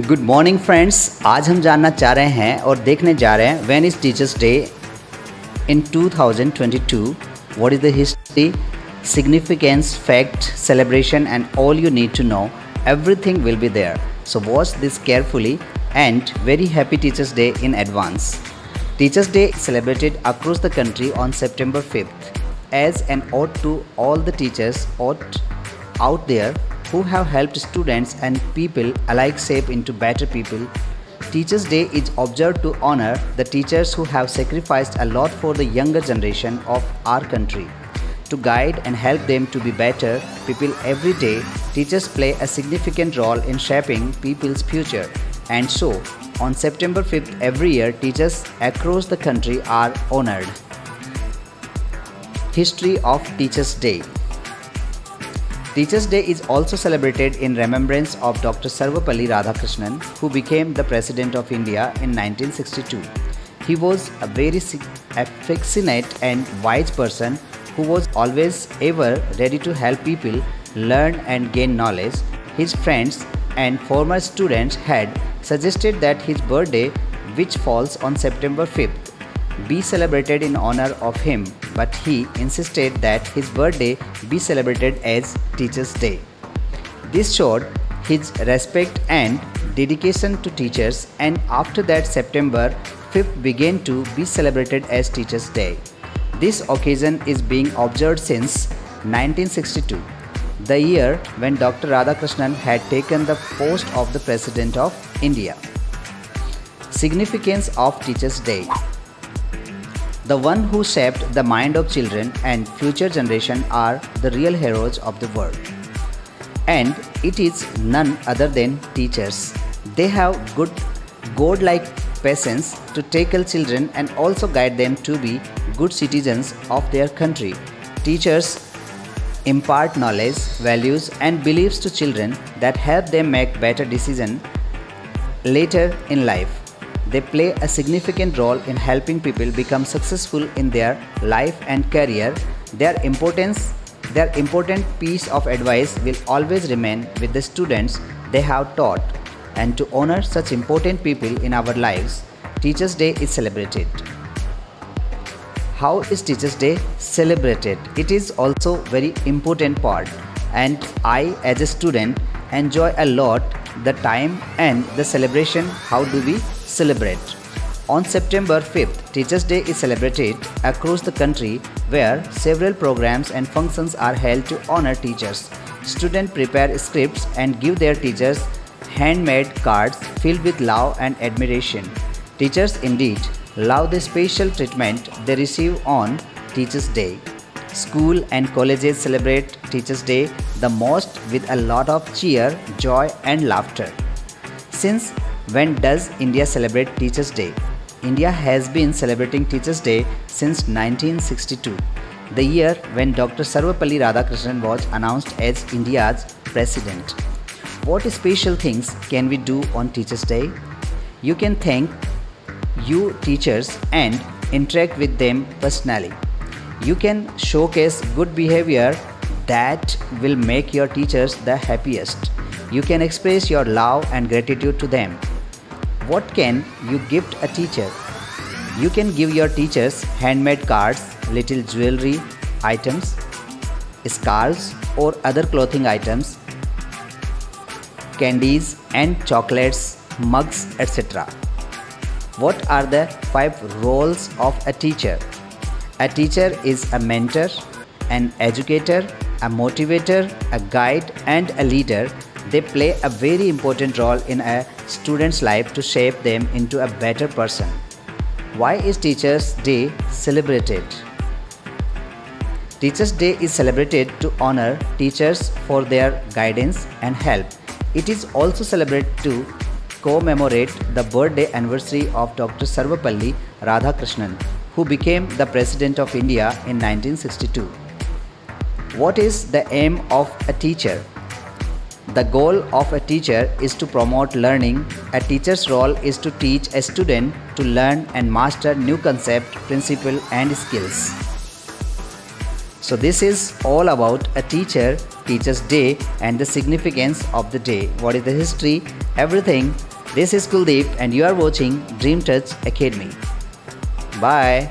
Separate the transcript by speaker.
Speaker 1: Good morning friends आज हम जानना चाह रहे हैं और देखने जा रहे हैं when is teachers day in 2022 what is the history significance fact celebration and all you need to know everything will be there so watch this carefully and very happy teachers day in advance teachers day celebrated across the country on September fifth as an ode to all the teachers out out there who have helped students and people alike shape into better people. Teachers' Day is observed to honor the teachers who have sacrificed a lot for the younger generation of our country. To guide and help them to be better people every day, teachers play a significant role in shaping people's future. And so, on September 5th every year, teachers across the country are honored. History of Teachers' Day Teachers' Day is also celebrated in remembrance of Dr. Sarvepalli Radhakrishnan, who became the President of India in 1962. He was a very affectionate and wise person who was always ever ready to help people learn and gain knowledge. His friends and former students had suggested that his birthday, which falls on September 5th, be celebrated in honor of him, but he insisted that his birthday be celebrated as Teachers' Day. This showed his respect and dedication to teachers, and after that, September 5th began to be celebrated as Teachers' Day. This occasion is being observed since 1962, the year when Dr. Radhakrishnan had taken the post of the President of India. Significance of Teachers' Day the one who shaped the mind of children and future generation are the real heroes of the world. And it is none other than teachers. They have good god-like patience to tackle children and also guide them to be good citizens of their country. Teachers impart knowledge, values and beliefs to children that help them make better decisions later in life. They play a significant role in helping people become successful in their life and career. Their importance their important piece of advice will always remain with the students they have taught. And to honor such important people in our lives, Teachers' Day is celebrated. How is Teachers' Day celebrated? It is also very important part and I as a student enjoy a lot the time and the celebration how do we celebrate. On September 5th, Teachers' Day is celebrated across the country where several programs and functions are held to honor teachers. Students prepare scripts and give their teachers handmade cards filled with love and admiration. Teachers indeed love the special treatment they receive on Teachers' Day. School and colleges celebrate Teachers' Day the most with a lot of cheer, joy and laughter. Since when does India celebrate Teachers' Day? India has been celebrating Teachers' Day since 1962, the year when Dr. Sarvepalli Radhakrishnan was announced as India's president. What special things can we do on Teachers' Day? You can thank you teachers and interact with them personally. You can showcase good behavior that will make your teachers the happiest. You can express your love and gratitude to them. What can you gift a teacher? You can give your teachers handmade cards, little jewelry items, scarves or other clothing items, candies and chocolates, mugs, etc. What are the five roles of a teacher? A teacher is a mentor, an educator, a motivator, a guide and a leader they play a very important role in a student's life to shape them into a better person. Why is Teachers' Day celebrated? Teachers' Day is celebrated to honor teachers for their guidance and help. It is also celebrated to commemorate the birthday anniversary of Dr. Sarvepalli Radhakrishnan, who became the President of India in 1962. What is the aim of a teacher? The goal of a teacher is to promote learning. A teacher's role is to teach a student to learn and master new concept, principle and skills. So this is all about a teacher, teacher's day and the significance of the day. What is the history everything. This is Kuldeep and you are watching Dream Touch Academy. Bye.